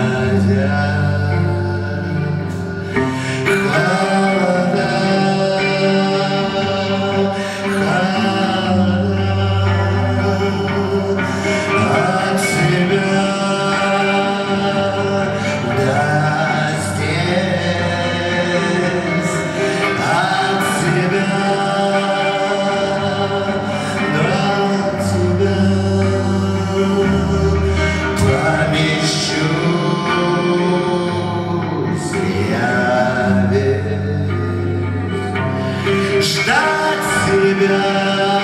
yeah. тебя.